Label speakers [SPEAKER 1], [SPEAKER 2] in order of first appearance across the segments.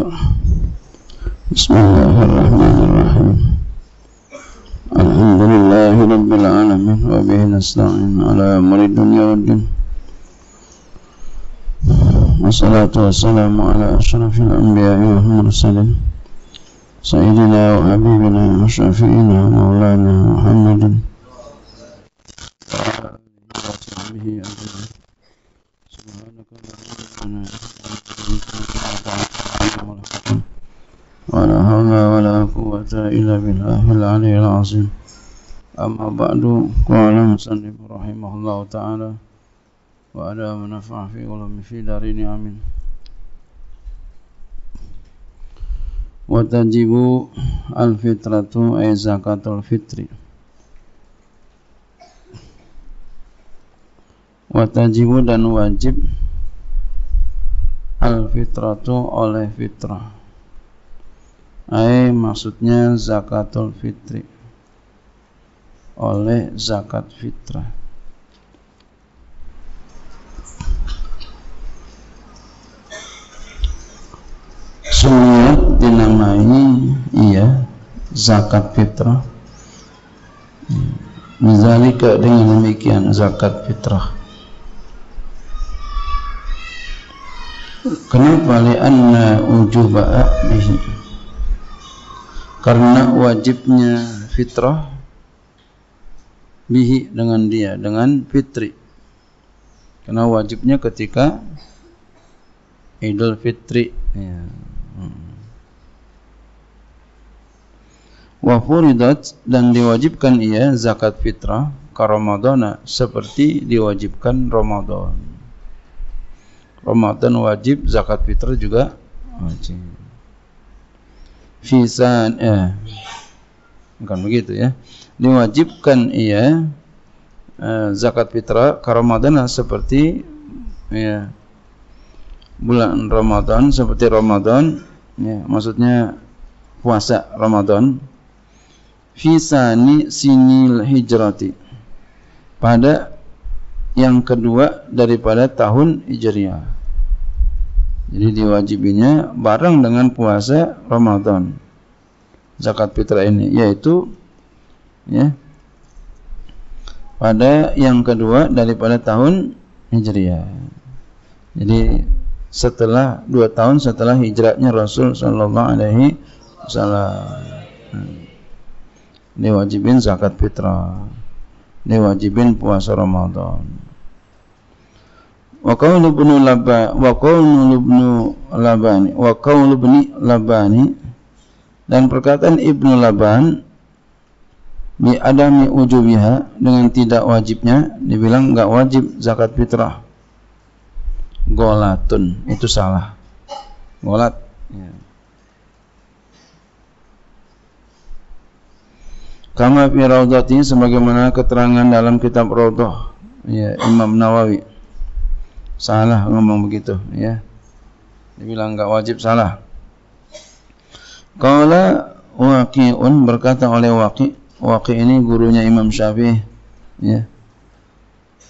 [SPEAKER 1] بسم الله الرحمن الرحيم. الحمد لله رب العالمين وبه نستعين على أمر الدنيا والدين. والصلاة والسلام على أشرف الأنبياء والمرسلين سيدنا وحبيبنا وشفينا مولانا محمد. وعلى آله وصحبه أجمعين. سبحانك اللهم ولا حول ولا قوة إلا بالله العلي العظيم أما بعد قال المصنف رحمه الله تعالى وأدى ونفع في علم في دارين آمين وتجب الفطرة أي زكاة الفطر وتجب dan wajib al-fitratu oleh fitrah Ay maksudnya zakatul fitri oleh zakat fitrah. Sunat dinamai iya zakat fitrah. Mizalika dengan demikian zakat fitrah. Kenapa? Li'anna ujuba'a bihi. Karena wajibnya fitrah bihi dengan dia dengan fitri. Karena wajibnya ketika Idul Fitri. Ya. wa furidat dan diwajibkan ia zakat fitrah ke Ramadana seperti diwajibkan Ramadan Ramadan wajib zakat fitrah juga wajib. Fisan eh bukan begitu ya. Diwajibkan ia eh, zakat fitrah ke Ramadan seperti ya bulan Ramadan seperti Ramadan ya maksudnya puasa Ramadan. Fisani sinil hijrati. Pada yang kedua daripada tahun Hijriah jadi diwajibinya bareng dengan puasa Ramadan. Zakat fitrah ini yaitu ya pada yang kedua daripada tahun Hijriah. Jadi setelah dua tahun setelah hijrahnya Rasul Sallallahu Alaihi Wasallam. Diwajibin zakat fitrah. Diwajibin puasa Ramadan. Wa qaulu ibnu labba wa qaulu ibnu labani wa qaulu ibni labani dan perkataan ibnu laban bi adami ujubiha dengan tidak wajibnya dibilang enggak wajib zakat fitrah. Golatun itu salah. Golat. Ya. Kama fi raudhati sebagaimana keterangan dalam kitab Raudhah. Ya Imam Nawawi. Salah ngomong begitu ya. Dia bilang enggak wajib salah. Qala waqi'un berkata oleh waqi waqi ini gurunya Imam Syafi'i ya.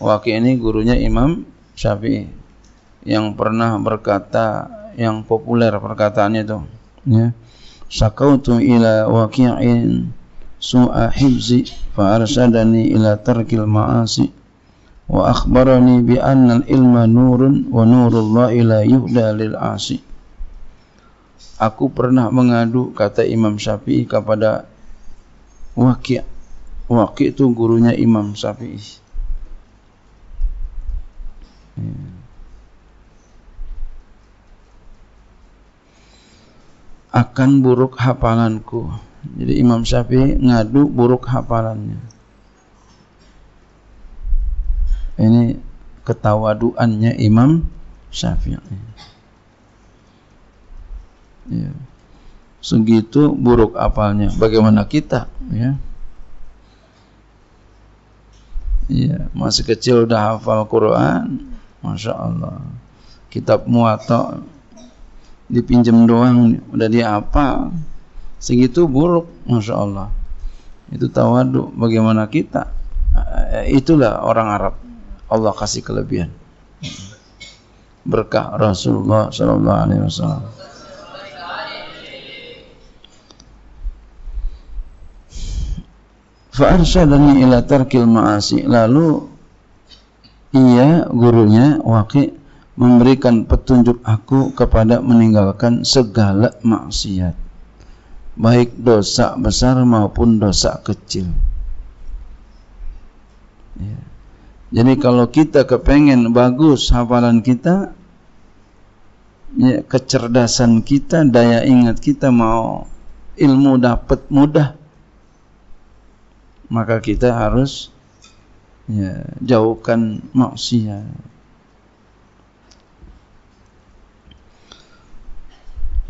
[SPEAKER 1] Waqi ini gurunya Imam Syafi'i yang pernah berkata yang populer perkataannya itu ya. Sakautu ila waqi'in su'a hibzi fa arsadani ila tarkil ma'asi wa akhbarani bi anna al-ilma nurun wa nurullah ila yuhda lil asi. Aku pernah mengadu kata Imam Syafi'i kepada Waqi' Waqi' itu gurunya Imam Syafi'i. Akan buruk hafalanku jadi Imam Syafi'i ngadu buruk hafalannya ini ketawaduannya Imam Syafi'i. Ya. Segitu buruk apalnya. Bagaimana kita? Ya. Ya, masih kecil udah hafal Quran, masya Allah. Kitab muatok dipinjam doang udah dia apa? segitu buruk masya Allah. Itu tawadu bagaimana kita? Eh, itulah orang Arab. Allah kasih kelebihan. Berkah Rasulullah Shallallahu Alaihi Wasallam. Fa'arsyadani ila tarkil ma'asi. Lalu Ia gurunya wakil Memberikan petunjuk aku Kepada meninggalkan segala maksiat baik dosa besar maupun dosa kecil ya. jadi kalau kita kepengen bagus hafalan kita ya, kecerdasan kita, daya ingat kita mau ilmu dapat mudah, maka kita harus ya, jauhkan maksiat.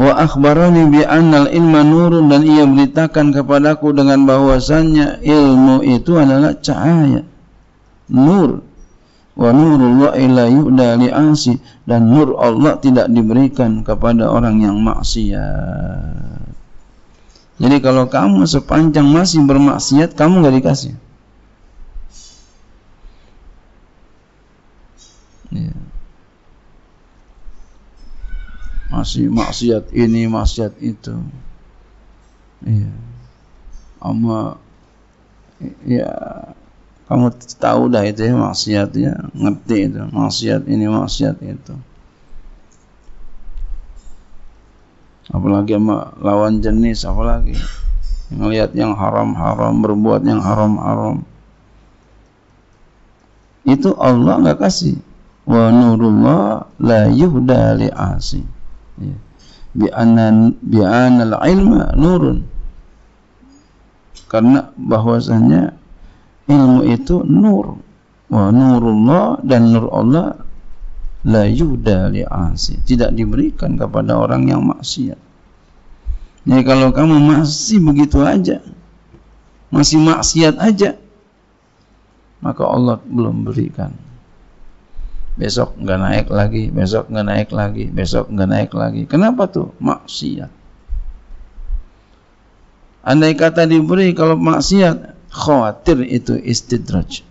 [SPEAKER 1] Wa akhbarani bi annal ilma nurun dan ia beritakan kepadaku dengan bahwasannya ilmu itu adalah cahaya nur wa nurullah ila yu'da li'asi dan nur Allah tidak diberikan kepada orang yang maksiat. Jadi kalau kamu sepanjang masih bermaksiat kamu enggak dikasih. Ya. Masih maksiat ini, maksiat itu. Iya. Ama ya kamu tahu dah itu ya maksiat ya ngerti itu maksiat ini maksiat itu apalagi sama lawan jenis apalagi ngelihat yang haram-haram berbuat yang haram-haram itu Allah enggak kasih wa nurullah la yuhda li asi ya. Bi anan bi ilma nurun. Karena bahwasanya ilmu itu nur. Wa nurullah dan nur Allah la yuda tidak diberikan kepada orang yang maksiat. Jadi kalau kamu masih begitu aja masih maksiat aja maka Allah belum berikan besok enggak naik lagi besok enggak naik lagi besok enggak naik lagi. Kenapa tuh? Maksiat. Andai kata diberi kalau maksiat khawatir itu istidraj.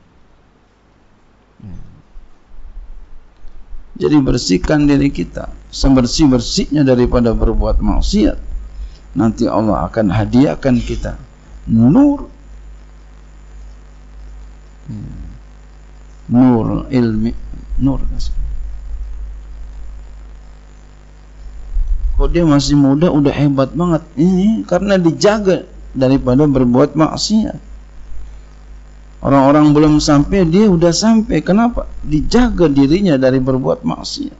[SPEAKER 1] Jadi bersihkan diri kita. Sebersih-bersihnya daripada berbuat maksiat. Nanti Allah akan hadiahkan kita nur. Nur ilmi nur kok dia masih muda udah hebat banget ini karena dijaga daripada berbuat maksiat Orang-orang belum sampai, dia sudah sampai. Kenapa? Dijaga dirinya dari berbuat maksiat.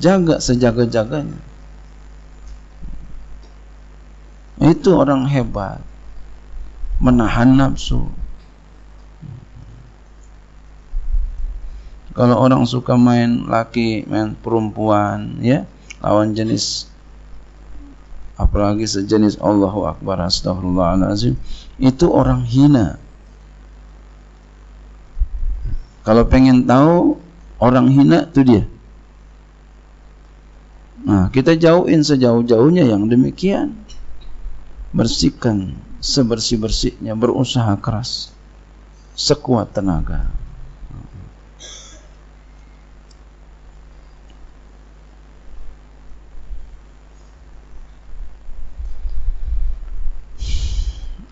[SPEAKER 1] Jaga sejaga-jaganya. Itu orang hebat. Menahan nafsu. Kalau orang suka main laki, main perempuan, ya, lawan jenis apalagi sejenis Allahu Akbar astagfirullahalazim itu orang hina. Kalau pengen tahu orang hina itu dia. Nah kita jauhin sejauh-jauhnya yang demikian. Bersihkan sebersih-bersihnya berusaha keras sekuat tenaga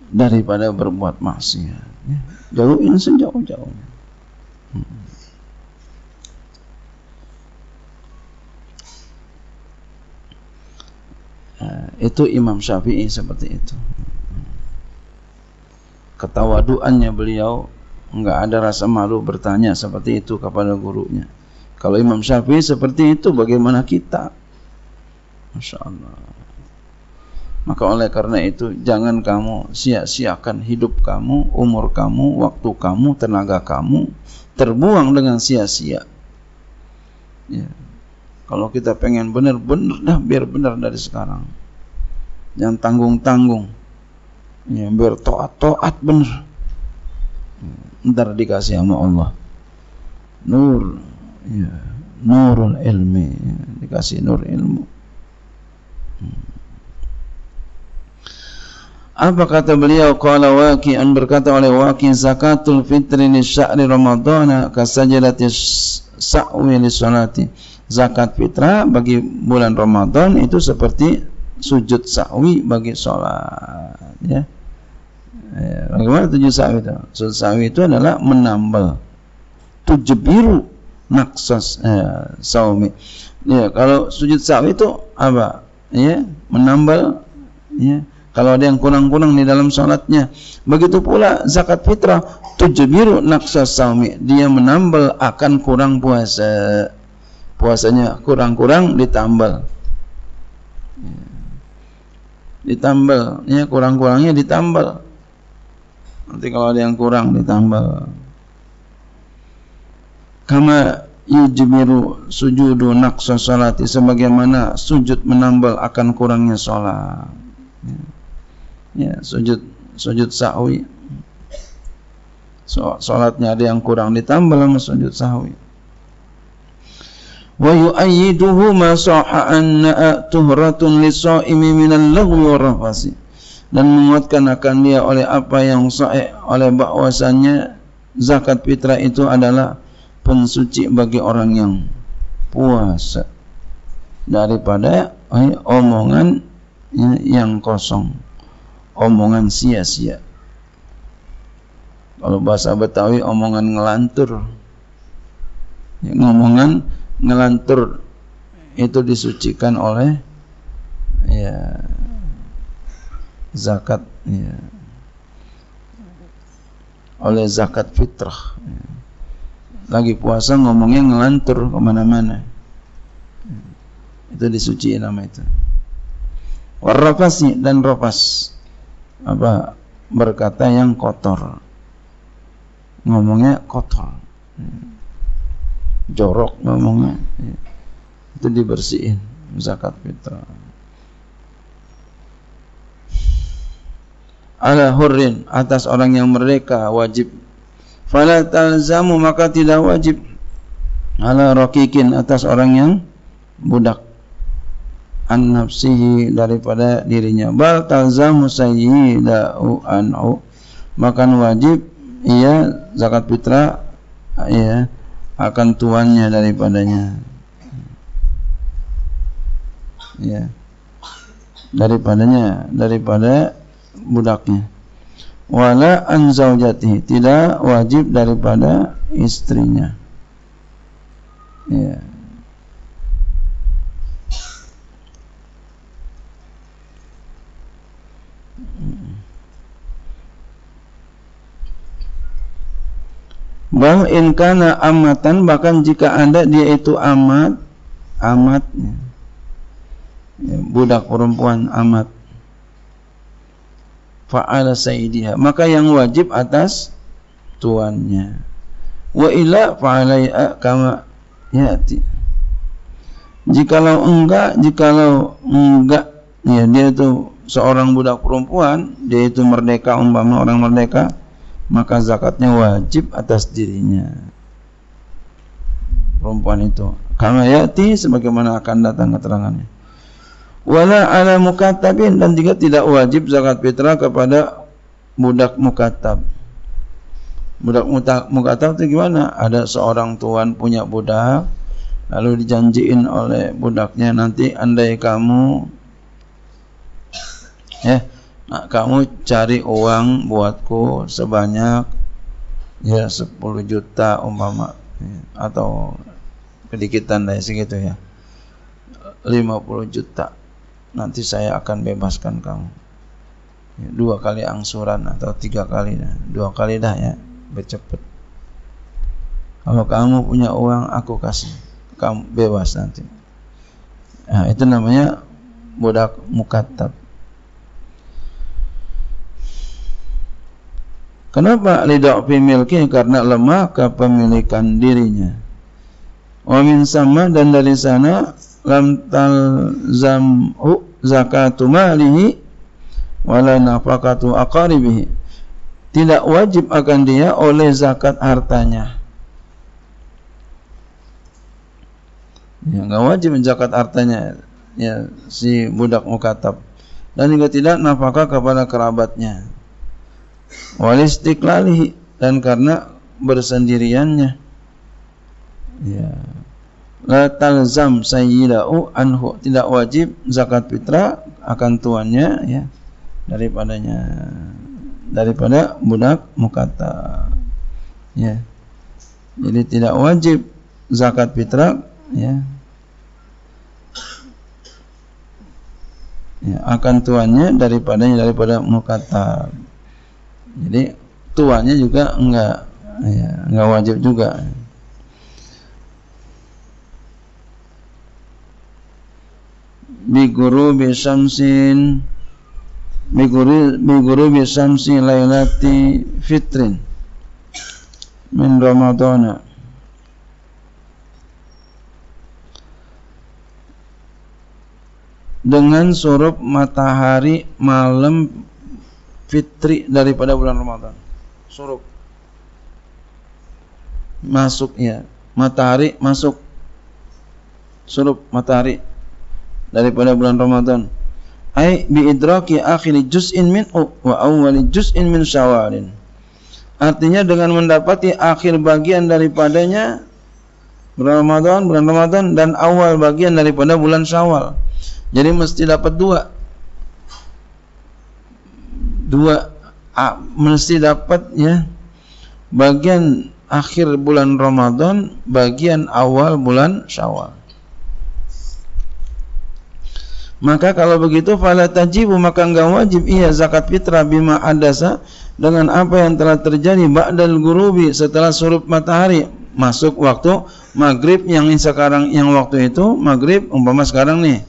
[SPEAKER 1] daripada berbuat maksiat. Ya. Jauhin sejauh-jauhnya. Hmm. Uh, itu Imam Syafi'i seperti itu. Ketawaduannya beliau enggak ada rasa malu bertanya seperti itu kepada gurunya. Kalau Imam Syafi'i seperti itu, bagaimana kita? Masya Allah. Maka oleh karena itu jangan kamu sia-siakan hidup kamu, umur kamu, waktu kamu, tenaga kamu terbuang dengan sia-sia. Ya. Kalau kita pengen benar-benar dah biar benar dari sekarang. Jangan tanggung-tanggung. Ya, biar toat-toat benar. Ntar dikasih sama Allah. Nur, ya, nurul ilmi, dikasih nur ilmu. Apa kata beliau? Qala waqi'an berkata oleh waqi' zakatul fitri li sya'ri ramadhana kasajadati sa'wi li salati. Zakat fitrah bagi bulan Ramadan itu seperti sujud sahwi bagi sholat ya. Ya bagaimana sujud sahwi itu sujud sahwi itu adalah menambal tujuh biru naksos eh, saumi ya kalau sujud sahwi itu apa ya menambal ya kalau ada yang kurang-kurang di dalam sholatnya. Begitu pula zakat fitrah tujuh biru naksa saumi. Dia menambal akan kurang puasa. Puasanya kurang-kurang ditambal. Ditambal. Ya, kurang-kurangnya ditambal. Nanti kalau ada yang kurang ditambal. Kama yujbiru sujudu naqsa salati sebagaimana sujud menambal akan kurangnya salat. Ya ya sujud sujud sahwi so, salatnya ada yang kurang ditambah sama sujud sahwi wa yu'ayyiduhu ma sahha anna tuhratun lisaimi minal lagwi wa rafasi dan menguatkan akan dia oleh apa yang sahih oleh bahwasannya zakat fitrah itu adalah pensuci bagi orang yang puasa daripada eh, omongan yang kosong omongan sia-sia. Kalau bahasa Betawi omongan ngelantur. Ya, ngomongan ngelantur itu disucikan oleh ya zakat ya. Oleh zakat fitrah ya. lagi puasa ngomongnya ngelantur ke mana-mana. Itu disuci nama itu. Warrafasi dan rafas apa? Berkata yang kotor. Ngomongnya kotor. Jorok ngomongnya itu dibersihin zakat fitrah ala hurrin atas orang yang merdeka wajib. Fala talzamu maka tidak wajib. Ala rakikin atas orang yang budak. An nafsihi daripada dirinya. Bal talzamu sayyidahu anhu maka wajib ia zakat fitrah ya akan tuannya daripadanya. Ya daripadanya daripada budaknya. Wala an zaujatihi tidak wajib daripada istrinya. Ya. Bal in kana amatan bahkan jika ada dia itu amat amat ya, budak perempuan amat fa'ala sayyidiha. Maka yang wajib atas tuannya. Wa ila fa'ala kama yati. Jikalau enggak jikalau enggak ya dia itu seorang budak perempuan dia itu merdeka umpama orang merdeka maka zakatnya wajib atas dirinya. Perempuan itu. Karena yati sebagaimana akan datang keterangannya wala ala mukatabin dan juga tidak wajib zakat fitrah kepada budak mukatab budak mukatab itu gimana ada seorang tuan punya budak lalu dijanjiin oleh budaknya nanti andai kamu eh Nah, kamu cari uang buatku sebanyak ya 10 juta umpama ya, atau kedikitan dari segitu ya. 50 juta. Nanti saya akan bebaskan kamu. Ya, dua kali angsuran atau tiga kali dah. Dua kali dah ya, bercepet. Kalau kamu punya uang aku kasih. Kamu bebas nanti. Nah, itu namanya budak mukatab. Kenapa fi milki? Karena lemah kepemilikan dirinya. Wa min sama dan dari sana lam talzamhu zakatu malihi wala nafaqatu aqaribihi. Tidak wajib akan dia oleh zakat hartanya. Ya, wajib zakat hartanya ya si budak mukatab dan juga tidak nafkah kepada kerabatnya walistiklalihi dan karena bersendiriannya ya la talzam sayyidahu anhu. Tidak wajib zakat fitrah akan tuannya ya daripadanya daripada budak mukata ya. Jadi tidak wajib zakat fitrah ya. Ya, akan tuannya daripadanya daripada mukata. Jadi tuannya juga enggak ya, enggak wajib juga. bi guru bi syamsin. Bi guru bi guru bi syamsi lailati fitrin. Min ramadana. Dengan surup matahari malam fitri daripada bulan Ramadan. Surup. Masuk ya, matahari masuk. Surup matahari daripada bulan Ramadan. Ai bi idraki akhir juz'in min wa awwal juz'in min syawalin. Artinya dengan mendapati akhir bagian daripadanya bulan Ramadan, bulan Ramadan dan awal bagian daripada bulan Syawal. Jadi mesti dapat dua. Dua a, mesti dapat ya bagian akhir bulan Ramadan, bagian awal bulan Syawal. Maka kalau begitu fala tajibu maka enggak wajib. Iya zakat fitrah bima adasa dengan apa yang telah terjadi ba'dal gurubi setelah surup matahari. Masuk waktu maghrib yang sekarang yang waktu itu maghrib umpama sekarang nih.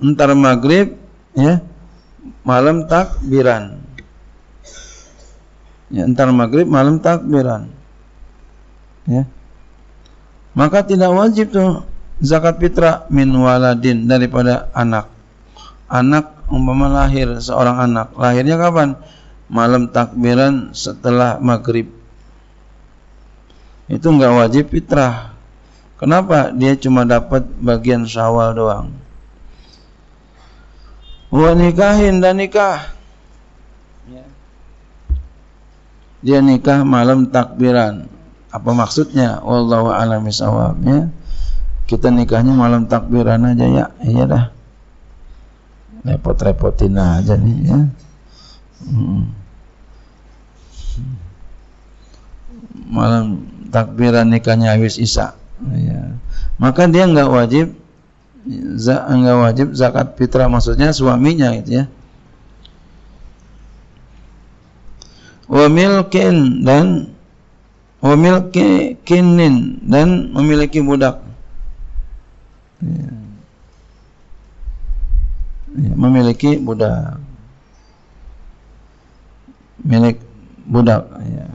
[SPEAKER 1] Entar maghrib ya malam takbiran. Ya entar maghrib malam takbiran. Ya. Maka tidak wajib tuh zakat fitrah min waladin daripada anak anak umpama lahir seorang anak. Lahirnya kapan? Malam takbiran setelah maghrib. Itu enggak wajib fitrah. Kenapa? Dia cuma dapat bagian syawal doang. Wa nikahin dan nikah. Ya. dia nikah malam takbiran. Apa maksudnya? Wallahu a'lam ya. Kita nikahnya malam takbiran aja ya. Iya dah repot-repotin aja nih ya. Hmm. malam takbiran nikahnya habis isya. Ya. maka dia enggak wajib enggak wajib zakat fitrah maksudnya suaminya gitu ya. Wa milkin dan wa milkinin dan memiliki budak. Ya, memiliki budak milik budak ya.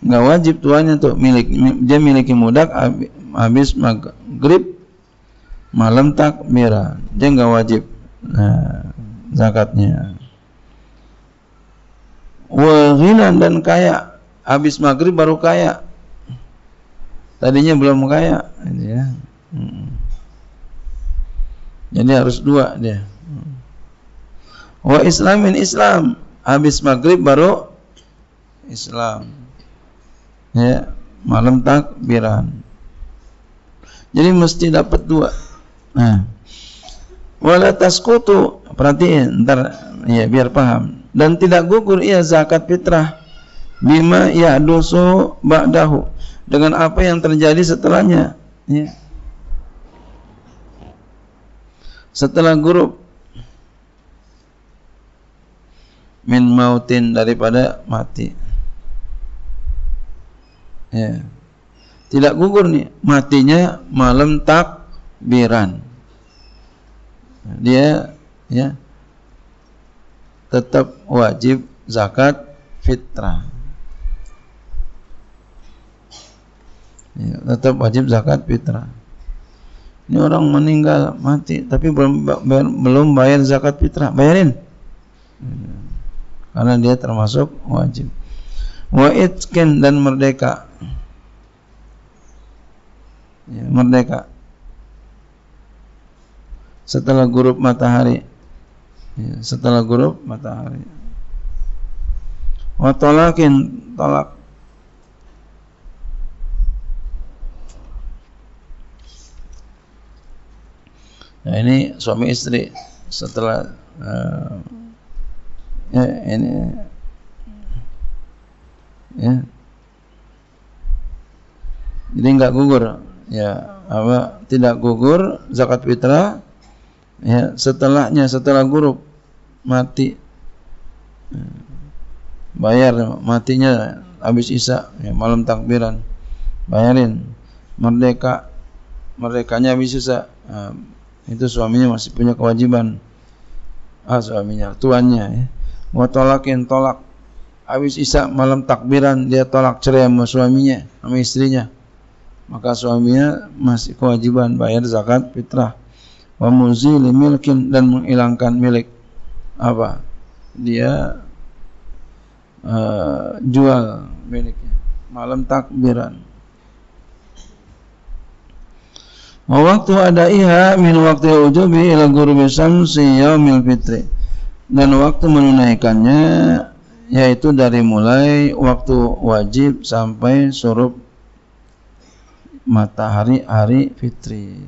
[SPEAKER 1] nggak wajib tuannya tuh milik dia miliki budak habis maghrib malam takbiran dia nggak wajib nah, zakatnya. Wahilan dan kaya habis maghrib baru kaya. Tadinya belum kaya ya. Hmm. Jadi harus dua dia. Wa islamin Islam. Habis maghrib baru Islam. Ya, malam takbiran. Jadi mesti dapat dua. Nah. Wala tasqutu, perhatiin ntar ya biar paham. Dan tidak gugur ia zakat fitrah bima ya'dusu ba'dahu dengan apa yang terjadi setelahnya. Ya setelah guru min mautin daripada mati. Ya. Tidak gugur nih matinya malam takbiran. Dia ya tetap wajib zakat fitrah. Ya, tetap wajib zakat fitrah ini orang meninggal mati tapi belum belum bayar zakat fitrah. Bayarin. Karena dia termasuk wajib. Wa itkin dan merdeka. Ya, merdeka. Setelah grup matahari. Ya, setelah grup matahari. Wa talakin talak Nah ini suami istri setelah uh, ya ini ya. Jadi nggak gugur ya apa tidak gugur zakat fitrah ya setelahnya setelah guru mati. Bayar matinya habis isya ya, malam takbiran. Bayarin merdeka merdekanya habis isya. Nah, itu suaminya masih punya kewajiban. Ah suaminya tuannya ya. mau tolakin tolak. Habis isya malam takbiran dia tolak cerai sama suaminya sama istrinya. Maka suaminya masih kewajiban bayar zakat fitrah. Wa muzili dan menghilangkan milik. Apa? Dia uh, jual miliknya. Malam takbiran wa waktu iha min waktu ujubi ila ghurubi samsi yaumil fitri. Dan waktu menunaikannya yaitu dari mulai waktu wajib sampai surup matahari hari fitri.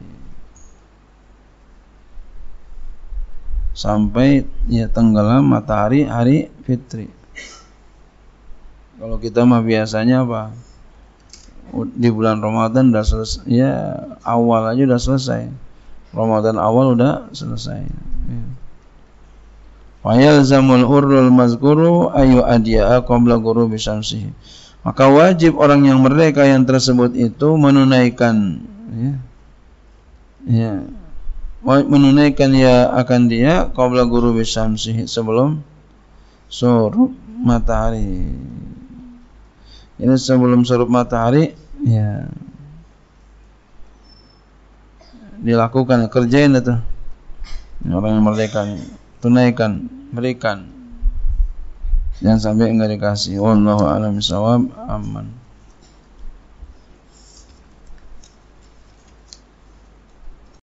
[SPEAKER 1] Sampai ya tenggelam matahari hari fitri. Kalau kita mah biasanya apa di bulan Ramadan udah selesai ya awal aja udah selesai Ramadan awal udah selesai ya. Fayalzamul hurrul mazkuru ayu adiya'a qabla ghurubi syamsihi. Maka wajib orang yang merdeka yang tersebut itu menunaikan ya, ya menunaikan ya akan dia qabla ghurubi syamsihi sebelum surup matahari. Ini sebelum surup matahari ya. dilakukan kerjain itu. Orang yang merdeka tunaikan berikan. Jangan sampai enggak dikasih. Wallahu alam bisawab aman